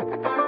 Bye.